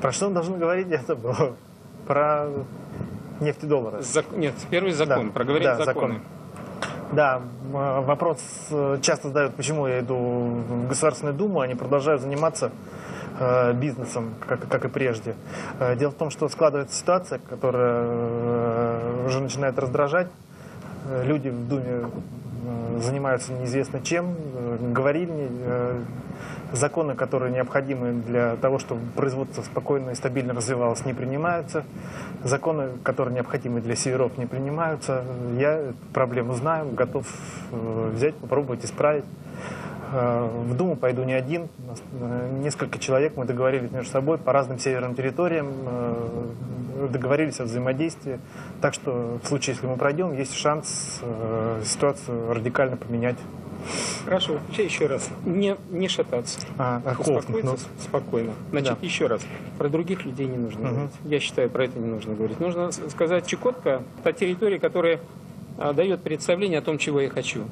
Про что мы должны говорить? Это было про нефтедоллары. Зак- Нет, первый закон. Да, Проговорить да, законы. закон. Да, м, вопрос э, часто задают, почему я иду в Государственную Думу, они продолжают заниматься э, бизнесом, как, как и прежде. Э, Дело в том, что складывается ситуация, которая уже начинает раздражать. Люди в Думе занимаются неизвестно чем, э, говорильни, э, законы, которые необходимы для того, чтобы производство спокойно и стабильно развивалось, не принимаются. Законы, которые необходимы для северов, не принимаются. Я проблему знаю, готов э, взять, попробовать исправить. Э, В Думу пойду не один, несколько человек, мы договорились между собой по разным северным территориям, э, договорились о взаимодействии. Так что в случае, если мы пройдем, есть шанс э, ситуацию радикально поменять. Хорошо, Че- еще раз. Не, не шататься. А, а, Успокоиться ну, спокойно. Значит, Да. еще раз. Про других людей не нужно Мгм. говорить. Я считаю, про это не нужно говорить. Нужно сказать Чукотка, та территория, которая а, дает представление о том, чего я хочу.